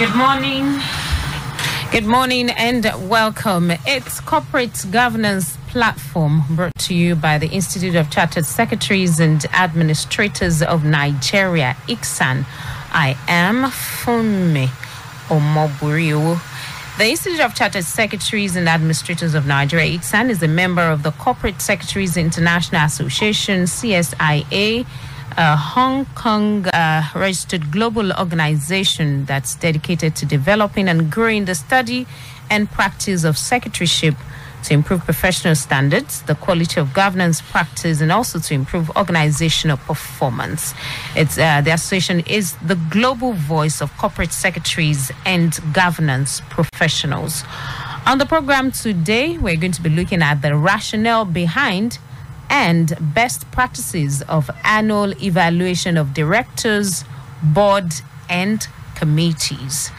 Good morning. Good morning and welcome. It's Corporate Governance Platform brought to you by the Institute of Chartered Secretaries and Administrators of Nigeria, ICSAN. I am Funmi Omoburiwo. The Institute of Chartered Secretaries and Administrators of Nigeria, ICSAN, is a member of the Corporate Secretaries International Association, CSIA a Hong Kong uh, registered global organization that's dedicated to developing and growing the study and practice of secretaryship to improve professional standards, the quality of governance practice, and also to improve organizational performance. It's uh, the association is the global voice of corporate secretaries and governance professionals. On the program today, we're going to be looking at the rationale behind and best practices of annual evaluation of directors, board, and committees.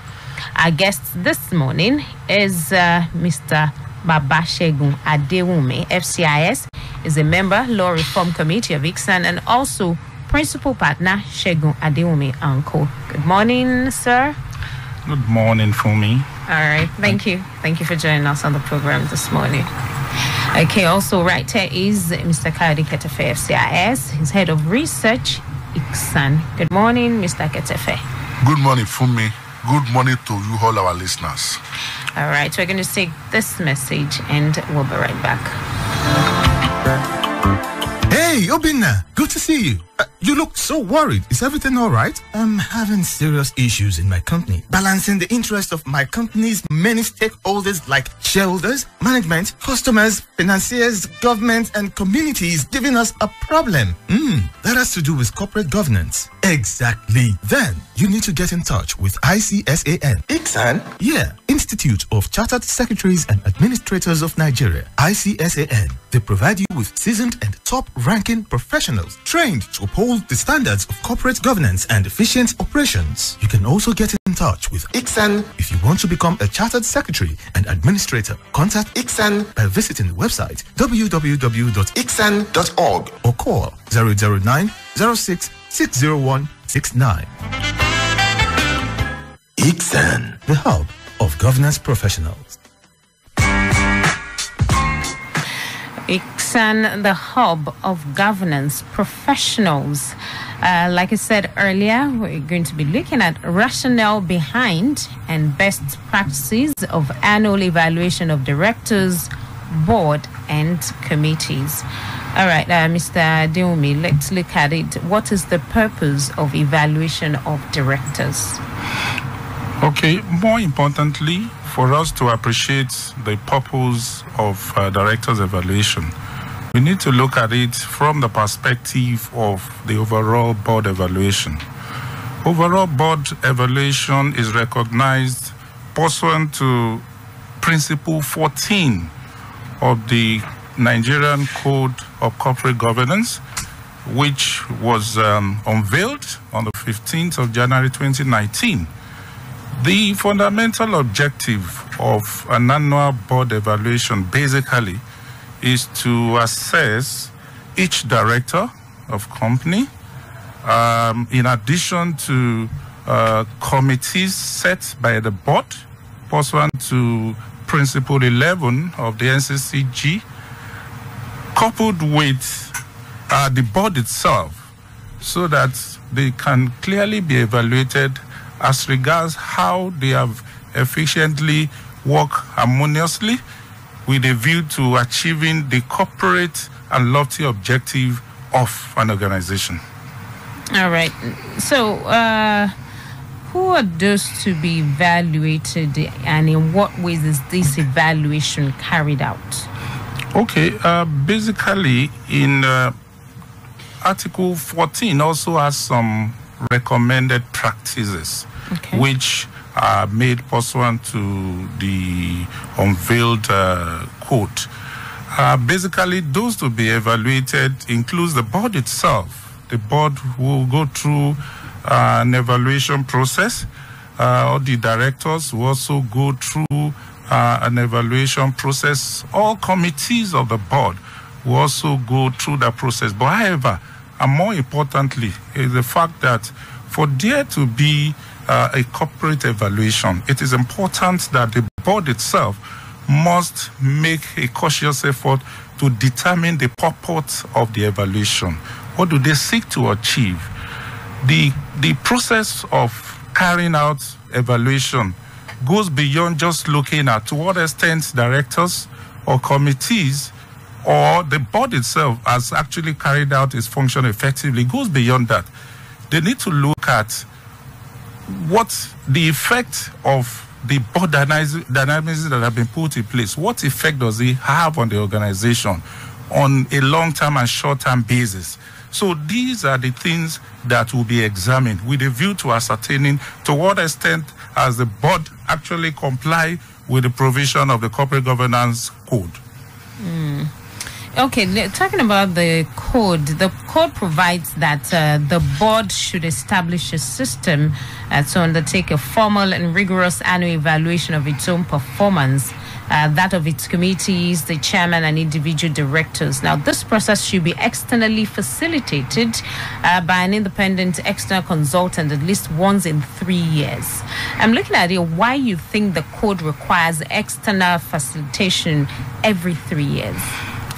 Our guest this morning is uh, Mr. Babashegun Adewumi, FCIS, is a member, Law Reform Committee of ICSAN, and also Principal Partner Shegun Adewumi and Co. Good morning, sir. Good morning, Funmi. All right, thank you. Thank you for joining us on the program this morning. Okay, also right here is Mr. Kadi Ketefe FCIS. He's head of research, ICSAN. Good morning, Mr. Ketefe. Good morning, Funmi. Good morning to you, all our listeners. All right, we're going to take this message and we'll be right back. Hey, Obinna, good to see you. Uh, you look so worried. Is everything all right? I'm having serious issues in my company, balancing the interests of my company's many stakeholders like shareholders, management, customers, financiers, government, and communities giving us a problem. Hmm, that has to do with corporate governance. Exactly. Then you need to get in touch with ICSAN. ICSAN? Yeah, Institute of Chartered Secretaries and Administrators of Nigeria, ICSAN. They provide you with seasoned and top ranking professionals trained to uphold the standards of corporate governance and efficient operations. You can also get in touch with ICSAN. If you want to become a chartered secretary and administrator, contact ICSAN by visiting the website www.icsan.org or call 009 06 601 69. ICSAN, the hub of governance professionals. ICSAN, the hub of governance professionals. Uh, like I said earlier, we're going to be looking at rationale behind and best practices of annual evaluation of directors, board, and committees. All right, uh, Mr. Adewumi, let's look at it. What is the purpose of evaluation of directors? Okay, more importantly, for us to appreciate the purpose of uh, director's evaluation, we need to look at it from the perspective of the overall board evaluation. Overall board evaluation is recognized pursuant to Principle 14 of the Nigerian Code of Corporate Governance, which was um, unveiled on the 15th of January 2019. The fundamental objective of an annual board evaluation basically is to assess each director of company um, in addition to uh, committees set by the board pursuant to principle 11 of the NCCG coupled with uh, the board itself so that they can clearly be evaluated as regards how they have efficiently worked harmoniously with a view to achieving the corporate and lofty objective of an organization. All right. So, uh, who are those to be evaluated, and in what ways is this evaluation carried out? Okay. Uh, basically, in uh, Article 14 also has some recommended practices Okay. which are made pursuant to the unveiled uh, code. Uh, basically, those to be evaluated includes the board itself. The board will go through uh, an evaluation process. Uh, all the directors will also go through uh, an evaluation process. All committees of the board will also go through that process. But however, and more importantly, is the fact that for there to be uh, a corporate evaluation, it is important that the board itself must make a cautious effort to determine the purport of the evaluation. What do they seek to achieve? The, the process of carrying out evaluation goes beyond just looking at to what extent directors or committees or the board itself has actually carried out its function effectively. Goes beyond that. They need to look at what the effect of the board dynamics that have been put in place, what effect does it have on the organization on a long-term and short-term basis? So these are the things that will be examined with a view to ascertaining to what extent has the board actually comply with the provision of the corporate governance code. Mm. Okay, talking about the code, the code provides that uh, the board should establish a system uh, to undertake a formal and rigorous annual evaluation of its own performance uh, that of its committees, the chairman, and individual directors. Now, this process should be externally facilitated uh, by an independent external consultant at least once in three years. I'm looking at it why you think the code requires external facilitation every three years.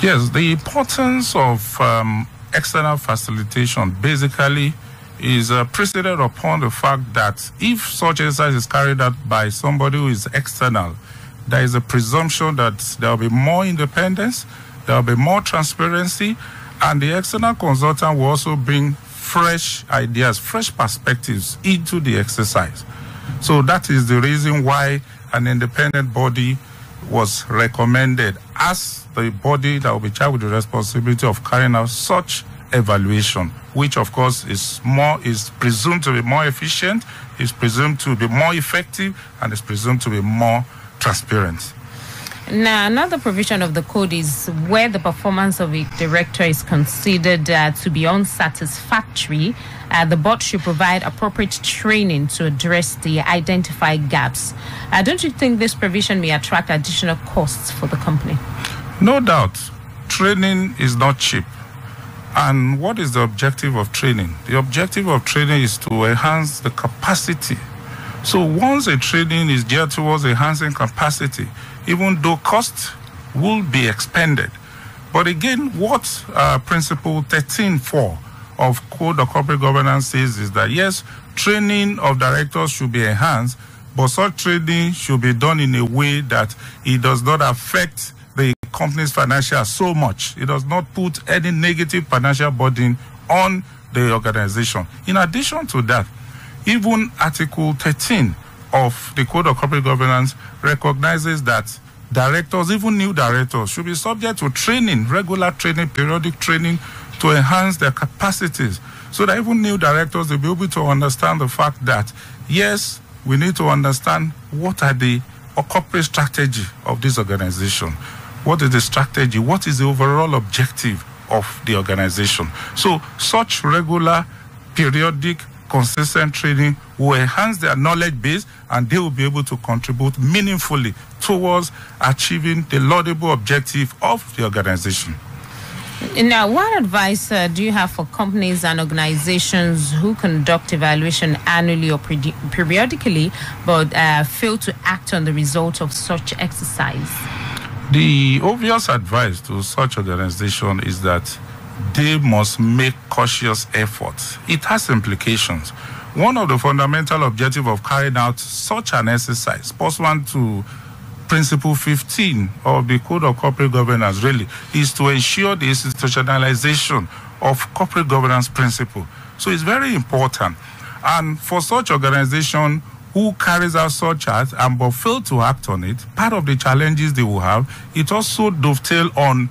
Yes, the importance of um, external facilitation basically is uh, preceded upon the fact that if such exercise is carried out by somebody who is external, there is a presumption that there will be more independence, there will be more transparency, and the external consultant will also bring fresh ideas, fresh perspectives into the exercise. So that is the reason why an independent body was recommended as the body that will be charged with the responsibility of carrying out such evaluation, which of course is more is presumed to be more efficient, is presumed to be more effective, and is presumed to be more transparent. Now, another provision of the code is where the performance of a director is considered uh, to be unsatisfactory, uh, the board should provide appropriate training to address the identified gaps. Uh, don't you think this provision may attract additional costs for the company? No doubt. Training is not cheap. And what is the objective of training? The objective of training is to enhance the capacity so once a training is geared towards enhancing capacity, even though costs will be expended. But again, what uh, Principle 13.4 of Code of Corporate Governance says is that yes, training of directors should be enhanced, but such training should be done in a way that it does not affect the company's financial so much. It does not put any negative financial burden on the organization. In addition to that, even Article 13 of the Code of Corporate Governance recognizes that directors, even new directors, should be subject to training, regular training, periodic training to enhance their capacities so that even new directors will be able to understand the fact that, yes, we need to understand what are the corporate strategy of this organization. What is the strategy? What is the overall objective of the organization? So, such regular, periodic consistent training will enhance their knowledge base and they will be able to contribute meaningfully towards achieving the laudable objective of the organization. Now, what advice uh, do you have for companies and organizations who conduct evaluation annually or periodically but uh, fail to act on the result of such exercise? The obvious advice to such organization is that they must make cautious efforts. It has implications. One of the fundamental objectives of carrying out such an exercise, pursuant to Principle 15 of the Code of Corporate Governance, really, is to ensure the institutionalization of corporate governance principle. So it's very important. And for such organization who carries out such acts and but fail to act on it, part of the challenges they will have, it also dovetail on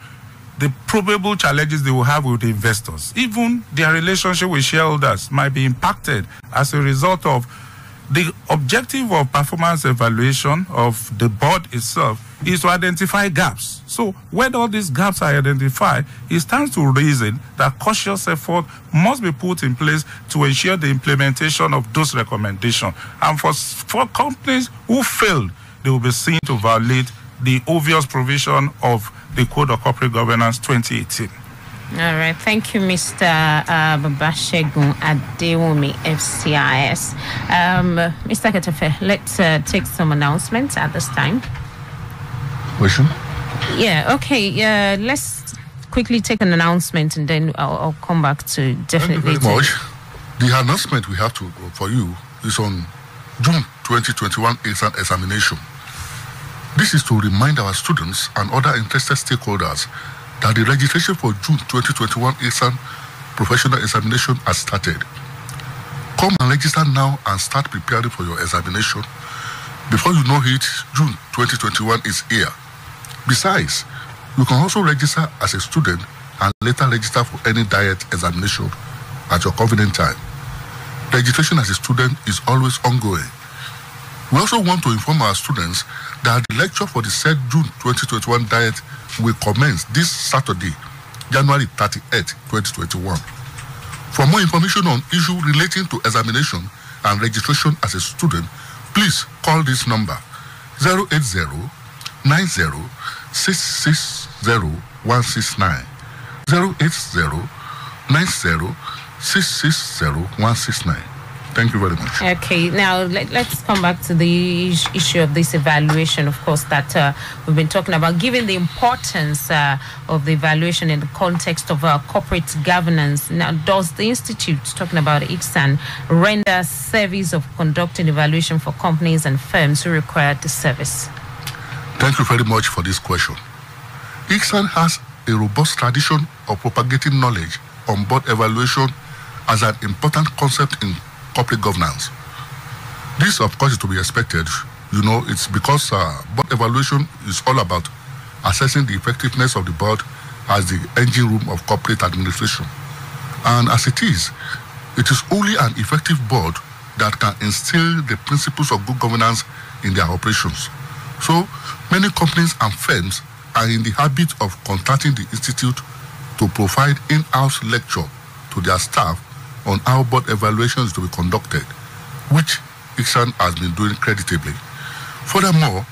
the probable challenges they will have with investors. Even their relationship with shareholders might be impacted as a result of the objective of performance evaluation of the board itself is to identify gaps. So when all these gaps are identified, it stands to reason that cautious effort must be put in place to ensure the implementation of those recommendations. And for, for companies who failed, they will be seen to violate the obvious provision of the Code of Corporate Governance 2018. All right. Thank you, Mr. Uh, Babashegun Adewumi, FCIS. Um, Mr. Ketefe, let's uh, take some announcements at this time. Question? Yeah, okay. Yeah, let's quickly take an announcement and then I'll, I'll come back to definitely. Thank you definitely. very much. The announcement we have to for you is on June 2021 exam examination. This is to remind our students and other interested stakeholders that the registration for June 2021 exam professional examination has started. Come and register now and start preparing for your examination. Before you know it, June 2021 is here. Besides, you can also register as a student and later register for any diet examination at your convenient time. Registration as a student is always ongoing. We also want to inform our students that the lecture for the said June 2021 diet will commence this Saturday, January 38, 2021. For more information on issues relating to examination and registration as a student, please call this number 080 90 660 169. 080 90 660 169. Thank you very much. Okay, now let, us come back to the issue of this evaluation, of course, that uh, we've been talking about, given the importance uh, of the evaluation in the context of uh, corporate governance. Now, does the Institute, talking about ICSAN, render service of conducting evaluation for companies and firms who require the service? Thank you very much for this question. ICSAN has a robust tradition of propagating knowledge on board evaluation as an important concept in corporate governance. This, of course, is to be expected. You know, it's because uh, board evaluation is all about assessing the effectiveness of the board as the engine room of corporate administration. And as it is, it is only an effective board that can instill the principles of good governance in their operations. So many companies and firms are in the habit of contacting the institute to provide in-house lecture to their staff on how board evaluation is to be conducted, which ICSAN has been doing creditably. Furthermore,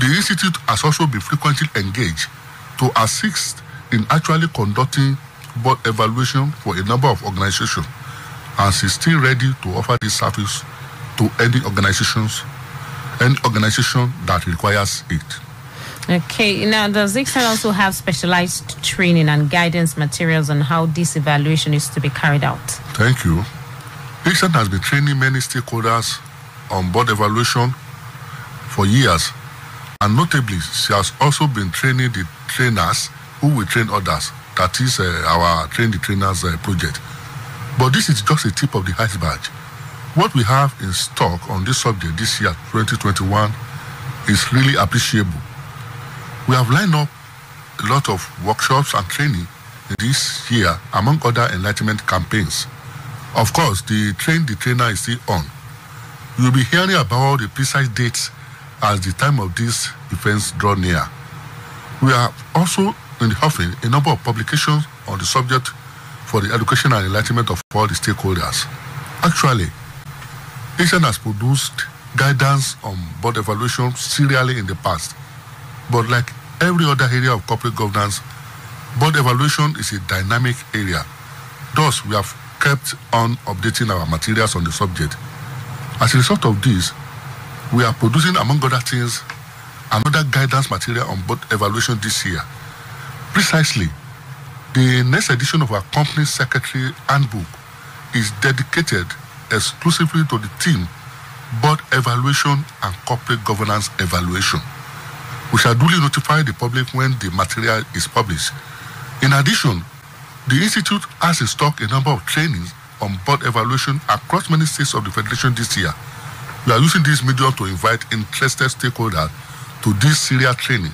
the institute has also been frequently engaged to assist in actually conducting board evaluation for a number of organizations and is still ready to offer this service to any organizations, any organization that requires it. Okay, now does ICSAN also have specialized training and guidance materials on how this evaluation is to be carried out? Thank you. ICSAN has been training many stakeholders on board evaluation for years, and notably, she has also been training the trainers who will train others. That is uh, our Train the Trainers uh, project. But this is just a tip of the iceberg. What we have in stock on this subject this year, 2021, is really appreciable. We have lined up a lot of workshops and training this year, among other enlightenment campaigns. Of course, the train the trainer is still on. You'll be hearing about the precise dates as the time of these events draw near. We are also in the offering a number of publications on the subject for the education and enlightenment of all the stakeholders. Actually, ICSAN has produced guidance on board evaluation serially in the past. But like every other area of corporate governance, board evaluation is a dynamic area. Thus, we have kept on updating our materials on the subject. As a result of this, we are producing, among other things, another guidance material on board evaluation this year. Precisely, the next edition of our company secretary handbook is dedicated exclusively to the theme board evaluation and corporate governance evaluation. We shall duly notify the public when the material is published. In addition, the Institute has in stock a number of trainings on board evaluation across many states of the Federation this year. We are using this medium to invite interested stakeholders to this serial training.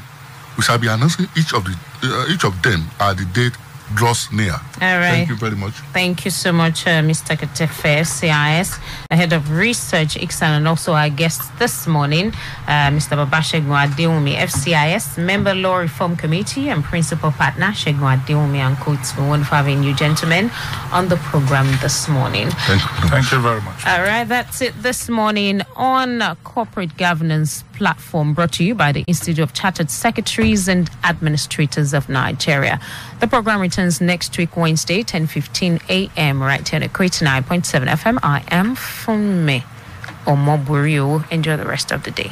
We shall be announcing each of the uh, each of them at the date draws near. All right. Thank you very much. Thank you so much, uh, Mr. Ketefe, CIS, the head of research, ICSAN, and also our guest this morning, uh, Mr. Babashegun Adewumi, FCIS, member Law Reform Committee and principal partner, Shegun Adewumi and Co. It's been wonderful having you gentlemen on the program this morning. Thank you. Thank you very much. All right, that's it this morning on corporate governance platform brought to you by the Institute of Chartered Secretaries and Administrators of Nigeria. The program returns next week, Wednesday, 10.15 a.m. right here on Equate 9.7 FM. I am Funmi Omoburiwo. Enjoy the rest of the day.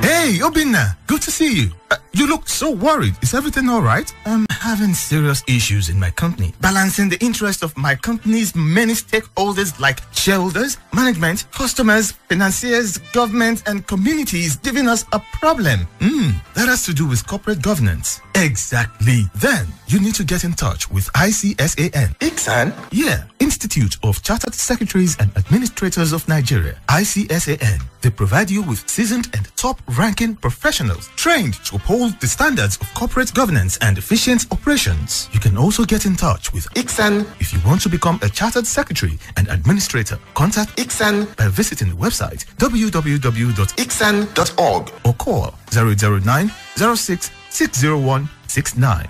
Hey, Obinna, good to see you. Uh, you look so worried. Is everything all right? I'm having serious issues in my company, balancing the interests of my company's many stakeholders like shareholders, management, customers, financiers, government, and communities giving us a problem. Hmm, that has to do with corporate governance. Exactly. Then you need to get in touch with ICSAN. ICSAN? Yeah, Institute of Chartered Secretaries and Administrators of Nigeria. ICSAN. They provide you with seasoned and top ranking professionals trained to uphold the standards of corporate governance and efficient operations. You can also get in touch with ICSAN. If you want to become a chartered secretary and administrator, contact ICSAN by visiting the website www.icsan.org or call 009 06 601 69.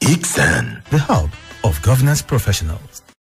ICSAN. The hub of governance professionals.